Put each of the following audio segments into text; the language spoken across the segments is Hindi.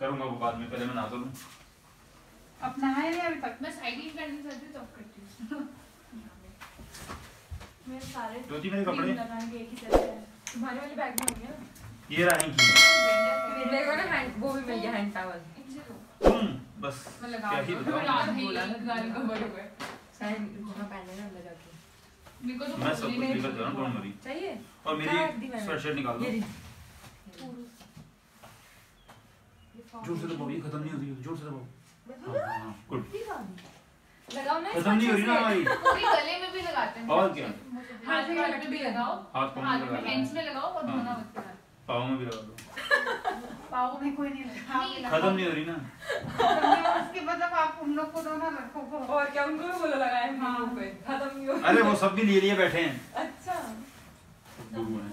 करूँगा वो बाद में पहले मैं नहा तो लूँ अब नहाए नहीं अभी तक। मैं साइकिलिंग करने चलती हूँ तब करती हूँ। मेरे सारे ज्योति मेरे कपड़े? लगाएँगे एक ही तरह तुम्हारे वाले बैग में होंगे ये रही की मेरे को ना हैंड वो भी मिल गया हैंड टॉवल तुम बस मैं लगा क्या ही दूँ। बताऊँ। गाल का भर हुआ है सैंड वहाँ पहने ना अंदर जाके मेरे को तो मैं सब कुछ निकल जा रहा हूँ डोंट वरी चाहिए? और मेरी स्वेटशर्ट निकाल दो। ज़ोर से दबाओ ये खत्म नहीं हो रही है ज़ोर से दबाओ हाँ, हाँ, गुड लगाओ ना खत्म नहीं हो रही ना हमारी कभी गले में भी लगाते हैं। और क्या? हाथ में भी लगाओ। हाथ पाँव हाथ में हैंड्स में लगाओ और हाँ। धोना मत करना पाँव में भी लगा दो। पाव में कोई नहीं लगा। खत्म नहीं हो रही ना? उसके मतलब आप उन लोग को दो ना लड़कों को और क्या उनको भी बोलो लगाए हाँ। पे। खत्म नहीं हो अरे वो सब भी लिए लिए बैठे हैं। अच्छा। गुरु हैं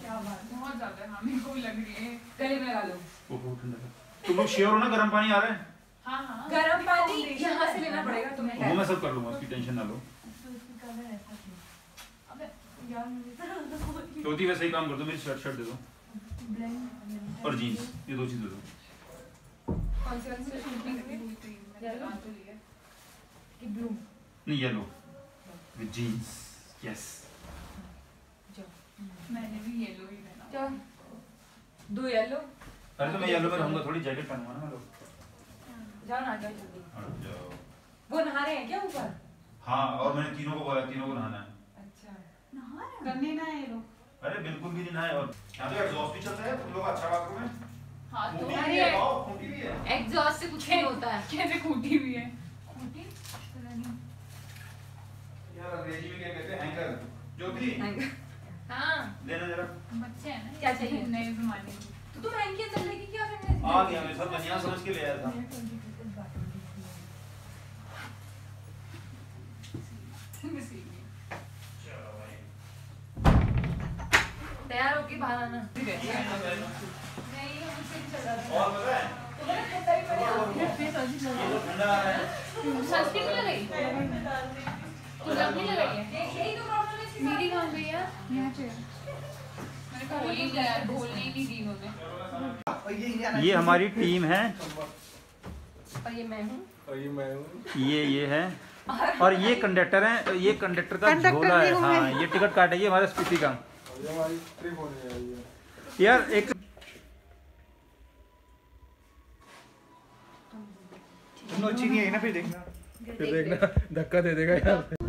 क्या बात बहुत ज़्यादा हाँ। मेरे को भी लग रही है। गले में लगा लो ओहो ठंडा था। तुम लोग श्योर हो ना गर्म पानी आ रहा है? हाँ हाँ। गर्म पानी यहाँ से लेना पड़ेगा तुम्हें। वो मैं सब कर लूँगा उसकी टेंशन ना लो। अबे ज्योति वैसे ही काम कर दो मेरी शर्ट शर्ट दे दो। और जीन्स ये दो चीज़ दे दो। नहीं येलो विद जीन्स यस मैंने भी येलो ही पहना। दो येलो अरे तो मैं येलो में रहूँगा थोड़ी जैकेट पहनूँगा ना मैं लोग जाओ ना जाओ जल्दी। हट जाओ। वो नहा रहे हैं क्या ऊपर? हाँ और मैंने तीनों को बोला तीनों को नहाना है। अच्छा। नहा रहे करने ना ये लोग। अरे बिल्कुल भी नहीं नहाए और यहाँ तो एग्जॉस्ट भी चलता है तुम लोग अच्छा बाथरूम है? हाँ तो भी अरे है खूंटी भी है। एग्जॉस्ट से कुछ नहीं होता है। कैसे खूंटी भी है? खूंटी? पता नहीं यार अंग्रेज़ी में क्या कहते हैं? हैंगर ज्योति हाँ लेना जरा। बच्चे हैं ना। क्या चाहिए? नए जमाने के तो तुम हैंग के अंदर लेके क्या करने आ गया मैं सब बनिया समझ के ले आया था। तैयार होके बाहर आना। ठीक है नहीं मुझसे भी चल रहा था और पता है? ठंडा आ रहा है। सनस्क्रीन नहीं लगाई? तू जब नहीं लगाई है? यही तो प्रॉब्लम है मेरी कहाँ गई यार। यहाँ पे ये हमारी टीम है। और ये मैं हूँ। और ये मैं हूँ। ये ये है। और? ये कंडक्टर है ये कंडक्टर का झोला है। हाँ ये टिकट काटेगी हमारे स्पीति का। ये हमारी रही है। यार एक नहीं है ना फिर देखना। फिर देखना। धक्का दे देगा यार।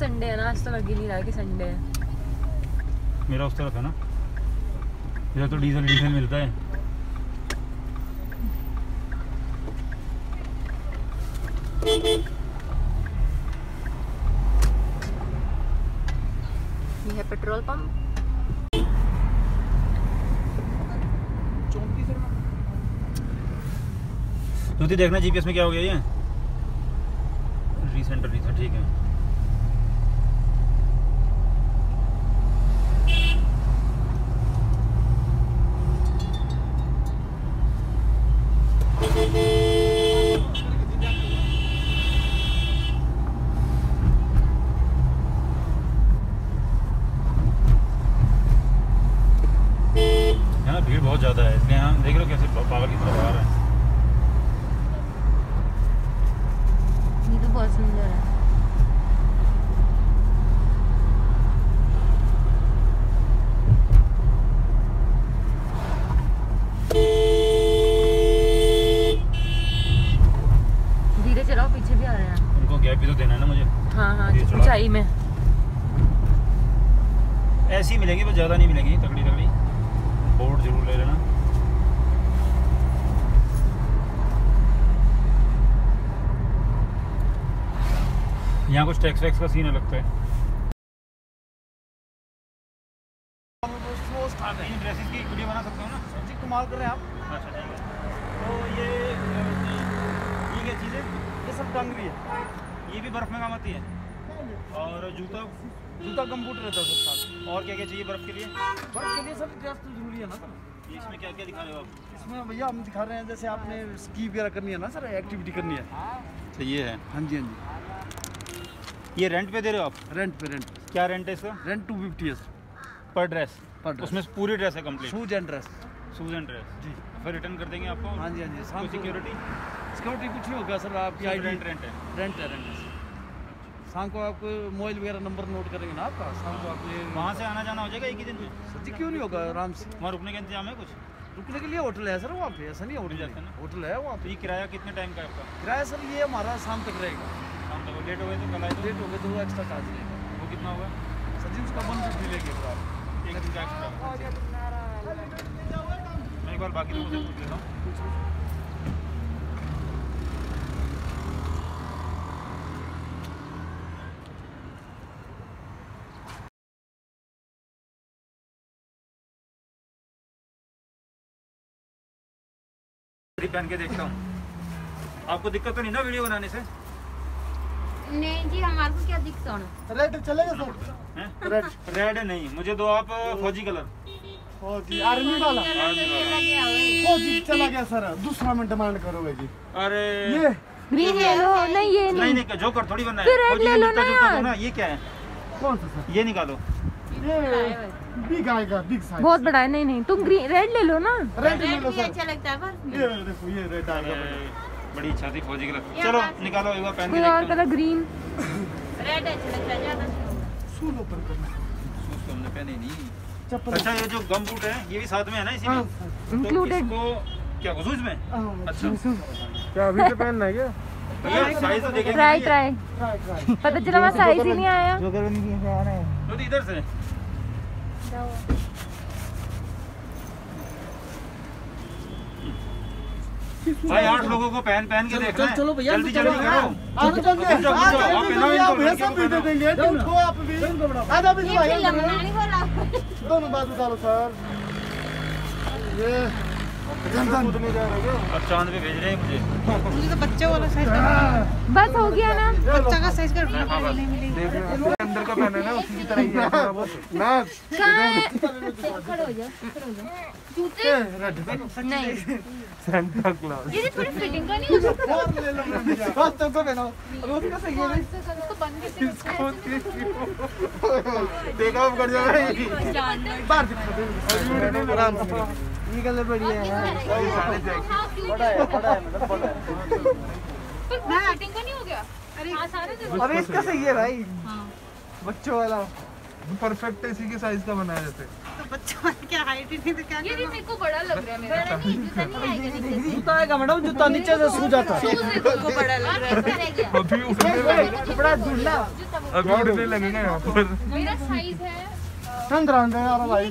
संडे है ना आज तो लग ही नहीं रहा कि संडे है। मेरा उस तरफ़ है ना। इधर तो डीजल डीजल मिलता है। ये है पेट्रोल पंप। ज्योति देखना जीपीएस में क्या हो गया ये? रीसेंटर रीसेंट ठीक है यहाँ भीड़ बहुत ज़्यादा है इसलिए यहाँ देख रहे हो कैसे पागल की तरह आ रहा है ये तो बहुत सुंदर है धीरे चलाओ पीछे भी आ रहे हैं उनको गैप भी तो देना है ना मुझे हाँ हाँ धीरे चलाओ। ऊंचाई में ऐसी मिलेगी बस ज़्यादा नहीं मिलेगी तगड़ी तगड़ी बोर्ड ज़रूर ले लेना यहाँ कुछ टैक्स वैक्स का सीन अलग है। ड्रेसेस की वीडियो बना सकते हो ना? जी कमाल कर रहे हैं आप। अच्छा ठीक है तो ये चीज़ ये सब है। ये भी बर्फ़ में काम आती है। और जूता जूता कम्प्यूटर रहता है सर साथ। और क्या क्या चाहिए बर्फ़ के लिए? बर्फ़ के लिए सर ड्रेस तो ज़रूरी है ना। सर इसमें क्या क्या दिखा रहे हो आप? इसमें भैया हम दिखा रहे हैं जैसे आपने स्की वगैरह करनी है ना सर एक्टिविटी करनी है। तो ये है। हाँ जी हाँ जी। ये रेंट पे दे रहे हो आप? रेंट पे रेंट क्या रेंट है इसका? रेंट टू फिफ्टी है पर ड्रेस पर ड्रेस उसमें पूरी ड्रेस है complete shoes and dress shoes and dress जी। फिर रिटर्न कर देंगे आपको? हाँ जी हाँ जी। शाम सिक्योरिटी सिक्योरिटी कुछ नहीं होगा सर आपकी आई रेंट रेंट है। रेंट है रेंट है शाम को आपको मोबाइल वगैरह नंबर नोट करेंगे ना आपका? शाम को आप वहाँ से आना जाना हो जाएगा एक ही दिन में? सर जी क्यों नहीं होगा? आराम से। वहाँ रुकने का इंतज़ाम है कुछ? रुकने के लिए होटल है सर वहाँ पे। ऐसा नहीं होटल जाता है। ना? होटल है वहाँ तो पे किराया कितने टाइम का आपका? किराया सर ये हमारा शाम तक रहेगा। लेट हो गए तो कल आए तो लेट हो गए तो वो एक्स्ट्रा चार्ज लेगा वो कितना होगा सर जी उसका वन फिफ्टी लेंगे फिर आप एक दिन का। एक्स्ट्रा मैं एक बार बाकी लोगों से पूछ लेता हूँ। पहन के देखता हूँ। आपको दिक्कत तो नहीं ना वीडियो बनाने से? नहीं जी हमारे को क्या दिखता होना रेड चलेगा सर? रेड रेड नहीं मुझे दो आप फौजी कलर। फौजी आर्मी वाला। फौजी चला गया सर। दूसरा में डिमांड करोगे जी। अरे ये। ग्रीन ले लो नहीं ये नहीं नहीं। जोकर थोड़ी बनना है। फौजी ले लो ना। ये क्या है? कौन सा सर? ये निकालो। ये बिग आएगा बिग साइज़ बहुत बड़ा है नहीं नहीं तुम ग्रीन रेड ले लो ना। रेड ले लो सर अच्छा लगता है पर ये देखो ये रेड अरे, बड़ी इच्छा थी फौजी कलर चलो निकालो एक बार पहन के और कलर ग्रीन। रेड अच्छा लगता है ज़्यादा सूल ओपन करना हूँ। शूज़ तो हमने पहने नहीं। चप्पल अच्छा ये जो गम बूट है ये भी साथ में है ना इसी हाँ में तो इंक्लूडेड इसको क्या घुसूस में? हाँ, अच्छा। क्या अभी से पहनना है क्या? साइज़ तो देखेंगे ट्राई। ट्राई ट्राई ट्राई पता चला साइज़ ही नहीं आया। जो कर नहीं किया आ रहे हैं। तो इधर से। भाई आठ लोगों को पहन पहन के देखना है। चलो भैया, जल्दी चलो, जल्दी करो आप चल पहनाओ इनको, भैया सबको भी दे पहनाओ। देंगे तुमको आप भी। आधा भी भाई नहीं रहा। दोनों बाजू डालो सर। ये अब चाँद पे भेज रहे हैं मुझे। मुझे तो बच्चे वाला साइज़ बस हो। गया ना बच्चा का साइज़ का हाँ, मिलेगा। अंदर का पहना ना उसी तरह ही है थोड़ा बहुत ना खड़े हो खड़े हो जाओ। जूते? नहीं। सेंटा क्लॉज ये थोड़ी फिटिंग का नहीं हो सकता। और ले लो बस तो तो पहनाओ अब उसका सही है नहीं तो बंद कैसे देखा अब कर बाहर दिखा आराम से ये कलर बढ़िया है। बड़ा है बड़ा है मतलब बड़ा है। फिटिंग का नहीं हो गया? अरे। हाँ। अरे इसका सही है भाई। बच्चों वाला। परफेक्ट इसी के साइज़ का बनाया जैसे तो बच्चों वाली क्या हाइट ही नहीं तो क्या ये भी मेरे को बड़ा लग रहा है मेरा नहीं जूता नहीं आएगा नीचे जूता आएगा मैडम जूता नीचे से जाता है। को बड़ा लग रहा है। अभी उठने लगेगा कपड़ा ढूंढना अभी उठने लगेगा यहाँ पर। मेरा साइज़ है। ठंड रहा है? यार भाई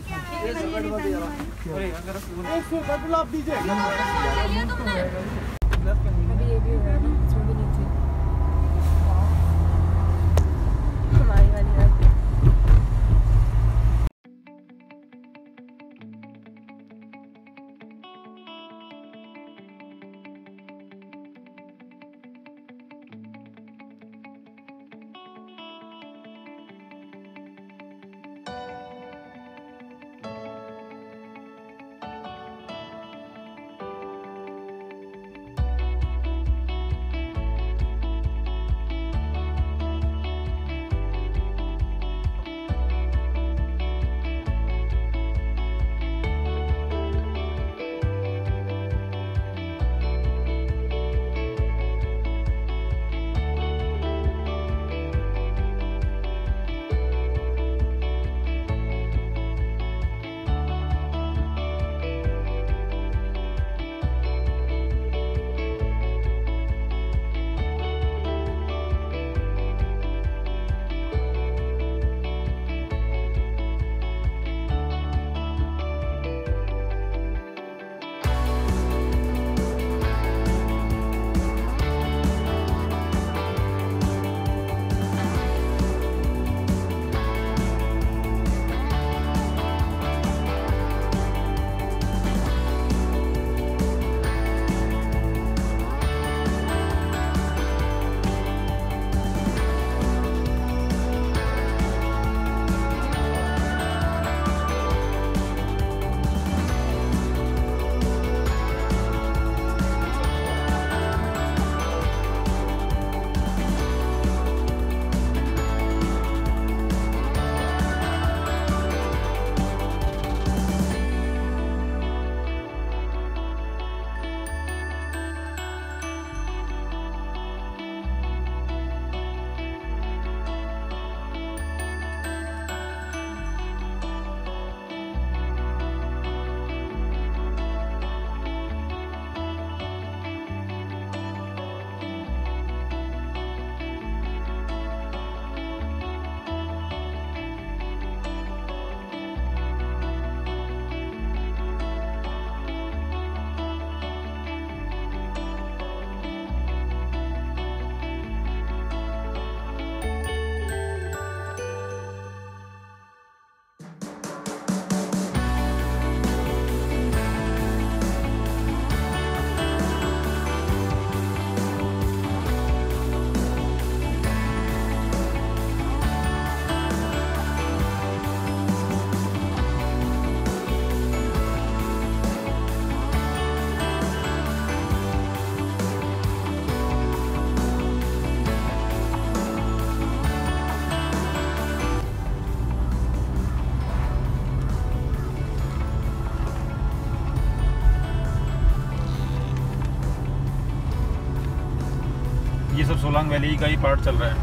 वैली का ही पार्ट चल रहा है।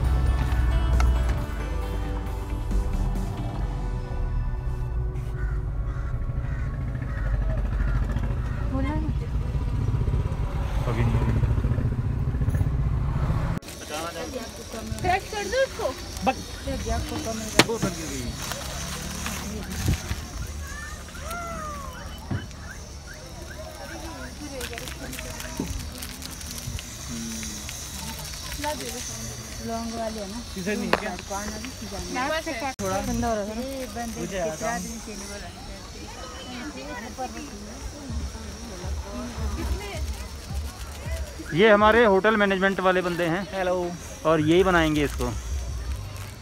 बोला ना अभी नहीं अभी नहीं। लॉन्ग वाली है ना किसे नहीं क्या थोड़ा ठंडा हो रहा ना मुझे आता ये हमारे होटल मैनेजमेंट वाले बंदे हैं। हेलो और यही बनाएँगे इसको।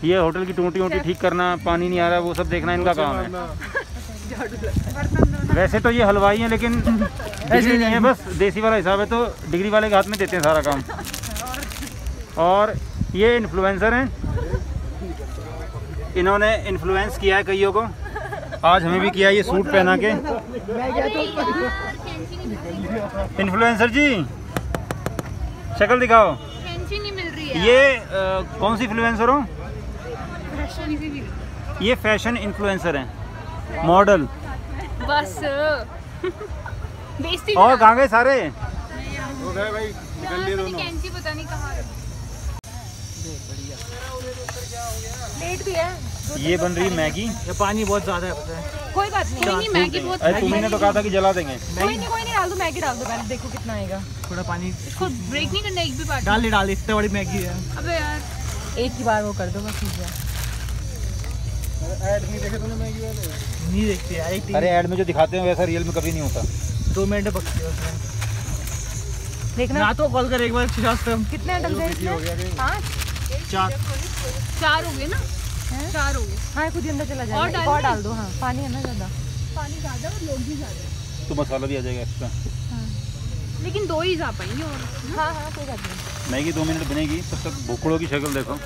ये होटल की टूटी वूटी ठीक करना पानी नहीं आ रहा वो सब देखना इनका काम है। वैसे तो ये हलवाई हैं लेकिन ऐसे नहीं है बस देसी वाला हिसाब है तो डिग्री वाले के हाथ में देते हैं सारा काम। और ये इन्फ्लुएंसर हैं। इन्होंने इन्फ्लुएंस किया है कईयों को। आज हमें भी किया ये सूट पहना के। इन्फ्लुएंसर जी शक्ल दिखाओ। नहीं मिल रही है ये अ, कौन सी इन्फ्लुएंसर हो? ये फ़ैशन इन्फ्लुएंसर हैं। मॉडल बस। और कहाँ गए सारे? हो। गए भाई निकल लिए दोनों। पता नहीं कहाँ है लेट भी है। ये बन रही है मैगी। ये पानी बहुत ज़्यादा है कोई बात नहीं। कोई नहीं मैगी बहुत अरे तुम्ही ने तो कहा था कि जला देंगे। कोई नहीं कोई नहीं डाल दो मैगी डाल दो पहले देखो कितना आएगा। थोड़ा पानी। इसको ब्रेक नहीं करना एक भी पार्ट डाल दे डाल इतनी बड़ी मैगी है। अबे यार। एक ही बार वो कर दो बस ठीक है। ऐड नहीं देखे तूने मैगी वाले? नहीं देखते यार एक अरे ऐड में जो दिखाते हैं वैसा रियल में कभी नहीं होता। दो मिनट पकती है उसमें। देखना। ना तो कॉल कर एक बार कितने डल गए इसमें? पाँच? चार। चार हो गए ना? चार हो। गए हाँ खुद ही अंदर चला और जाएगा डाल दो। हाँ पानी है ना ज़्यादा। पानी ज़्यादा और लोग भी ज़्यादा। तो मसाला भी आ जाएगा एक्स्ट्रा लेकिन दो ही जा पाएँगे और। हाँ हाँ कोई बात नहीं मैगी दो मिनट बनेगी तब तक भुखड़ों की शक्ल देखो।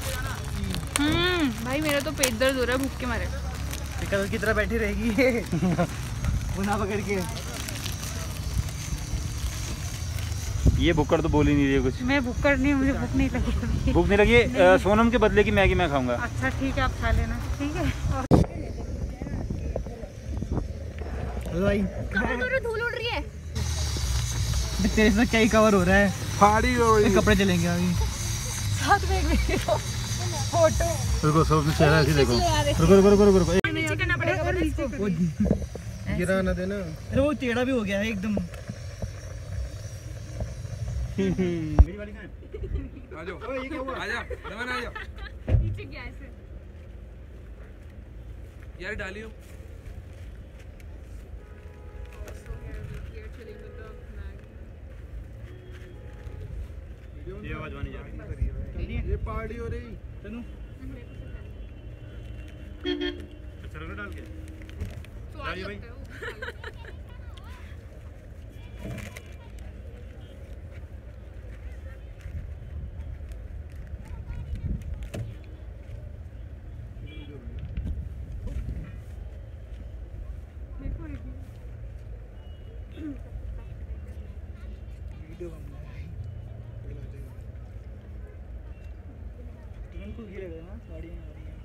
हम्म भाई मेरा तो पेट दर्द हो रहा है भूख के मारे। कल की तरह बैठी रहेगी। गुना पकड़ के। ये भुक्कड़ तो बोल ही नहीं रही है कुछ। मैं भूख कर नहीं मुझे भूख नहीं लगी भूख नहीं लगी? सोनम के बदले की मैगी मैं खाऊँगा। अच्छा ठीक है आप खा लेना ठीक है? भाई। धूल उड़ रही है? तेरे से क्या ही कवर हो रहा है? फाड़ी हो ये कपड़े चलेंगे अभी। साथ में एक फ़ोटो रुको सब चेहरा ऐसे देखो। रुको रुको रुको रुको रुको। नीचे करना पड़ेगा। पर नीचे गिरा ना देना अरे वो टेढ़ा भी हो गया है एकदम। आ जाओ आ जा नमन आ जा नीचे गया ऐसे यार डालियो ये आवाज़ आनी जा रही है। ये पार्टी हो रही चलो अच्छा डाल के। लगता है वो। वीडियो बन रहा है को गिरेगा ना गाड़ियाँ आ रही हैं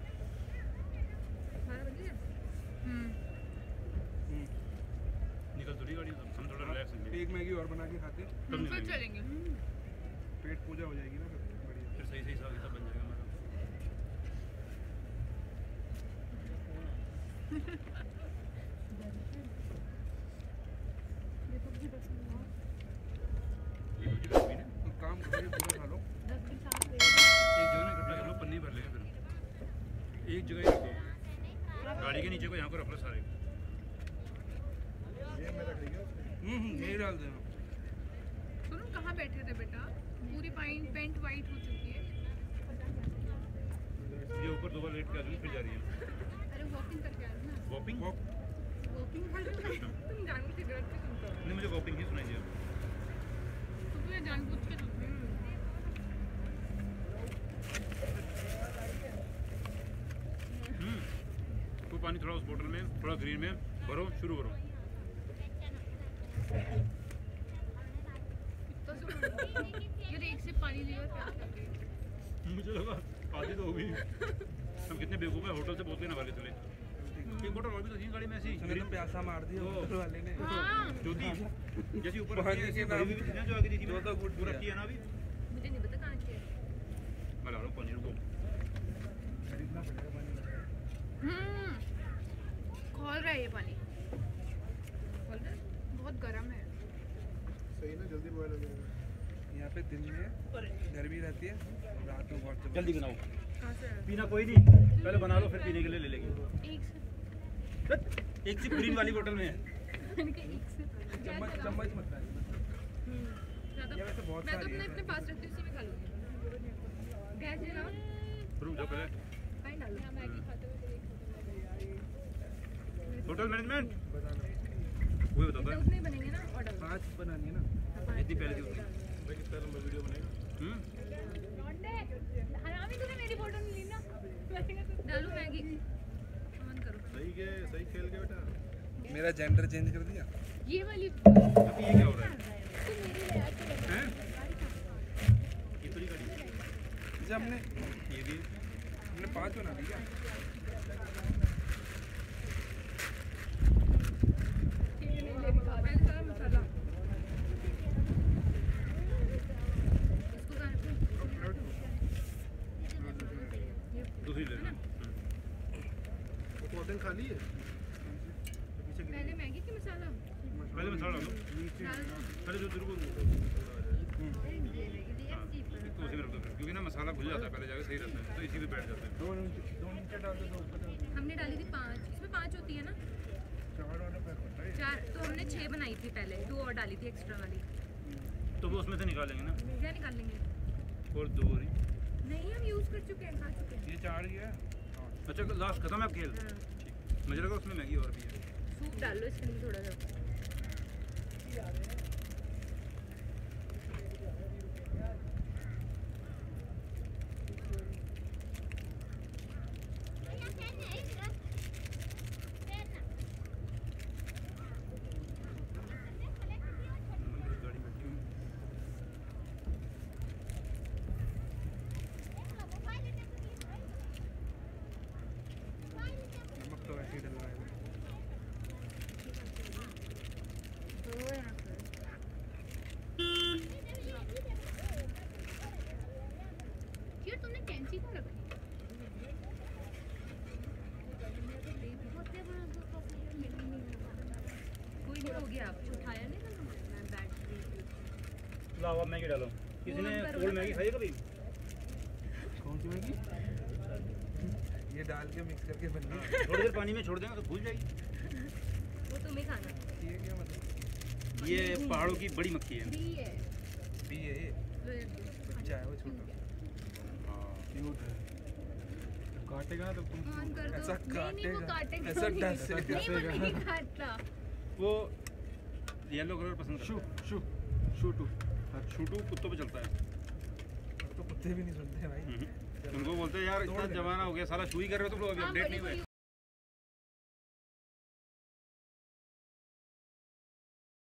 निकल थोड़ी गाड़ी हम थोड़ा रिलैक्स एक मैगी और बना के खाते फिर चलेंगे पेट पूजा हो जाएगी ना फिर सही सही सब बन जाएगा हमारा ये कुछ डस्टबिन है एक काम करो ये पूरा खा लो एक जगह ना इकट्ठा कर लो पन्नी भर लेगा फिर एक जगह ही रखो गाड़ी के नीचे को यहाँ को रख लो सारे ये मैं रख दिया हम्म हम्म, यही डाल देना। सुनो कहाँ बैठे थे बेटा? पूरी पैंट पेंट वाइट हो चुकी है। ये ऊपर दो बार लेट के आ जाऊँ फिर जा रही है। अरे वॉकिंग करके आ रहे हो ना। वॉकिंग कर रहे हो। तुम जानबूझ के गलत क्यों सुनते हो? नहीं मुझे वॉपिंग ही सुनाई दिया तुम तो ये जानबूझ के सुनते हो। वो पानी थोड़ा उस बोतल में थोड़ा ग्रीन में भरो शुरू करो तो सुनो यार एक से पानी लियो क्या कर रही हो मुझे लगा आधी तो हो गई हम कितने बेवकूफ़ है होटल से बोतलें ना वाले चले। एक बोतल और भी तो थी गाड़ी में ऐसी। उसने तो प्यासा मार दिया ओ। होटल वाले ने। हाँ। ज्योति जैसी ऊपर पानी रखी ऐसी के नाम भरी थी ना जो आगे थी जो तो गुड वो दिया। ना अभी। मुझे नहीं पता कहाँ की है मैं ला रहा हूँ पनीर को खरीदना पड़ेगा पानी हम्म खोल रहा है ये पानी। खोल रहा है? बहुत गर्म है। सही ना जल्दी बॉयल हो जाएगा। यहाँ पे दिन में गर्मी रहती है रात में बहुत जल्दी बनाओ। पीना कोई नहीं। पहले बना लो फिर पीने के लिए ले लेंगे। एक से एक सिर्फ़ ग्रीन वाली बोतल में है। चम्मच चम्मच मत ये वैसे बहुत मैं तो अपने अपने पास रखती हूँ उसी में खा लूँगी। गैस जला रुक जाओ पहले। पानी डालो। मैगी खाते हुए होटल मैनेजमेंट वही बताता उतने बनेंगे ना ऑर्डर पाँच बनानी है ना। जितनी पहले थी उतनी कितना लंबा वीडियो बनेगा हम्म। हरामी तूने मेरी फ़ोटो नहीं ली ना। डालो मैगी। ऑन करो। सही के सही खेल के बेटा। मेरा जेंडर चेंज कर दिया। ये वाली अभी ये क्या हो रहा है? तू मेरी ले तो हैं? ये थोड़ी गाड़ी। जैसे हमने ये भी हमने पाँच बना दी क्या? शॉपिंग खाली है। पहले मैगी की मसाला? पहले मसाला डालो। पहले जो को तो उसी में रख दो क्योंकि ना मसाला भुल जाता है पहले जाके सही रहता है। तो इसी में बैठ जाता है। दो नीचे दो नीचे डाल दो हमने डाली थी पाँच। इसमें पाँच होती है ना? चार वाला पैक चार तो हमने छः बनाई थी पहले। दो और डाली थी एक्स्ट्रा वाली। तो वो उसमें से निकालेंगे ना? क्या निकाल लेंगे और दो और नहीं हम यूज़ कर चुके हैं खा चुके हैं। ये चार ही है। अच्छा लास्ट खत्म है अब खेल। हाँ। मुझे लगा उसमें मैगी और भी है। सूप डाल लिए थोड़ा सा गाड़ी में बैठी हूँ। नमक तो ऐसे ही डलवा है ये तुमने कैंची क्यों रखी कोई नहीं हो गया आप उठाया नहीं था मैं लाओ अब मैगी डालो। किसी ने कोल्ड मैगी खाई कभी? कौन सी मैगी? ये डाल के मिक्स करके बननी थोड़ी देर पानी में छोड़ देंगे तो भूल जाएगी। वो तुम्हें खाना। ये क्या मतलब? ये पहाड़ों की बड़ी मक्खी है। फ्री है। बी है ये। बच्चा है वो छोटा। क्यूट है। काटेगा तो तुम ऑन कर दो। ऐसा नहीं नहीं वो काटेगा। काटेगा। ऐसा नहीं। डसेगा। नहीं वो येलो कलर पसंद शू शू शू टू। है छोटू कुत्तों पे चलता है। तो कुत्ते भी नहीं सुनते भाई। हम्म। उनको बोलते हैं यार इतना जमाना हो गया सारा शू ही कर रहे हो तुम लोग अभी हाँ अपडेट नहीं हुए।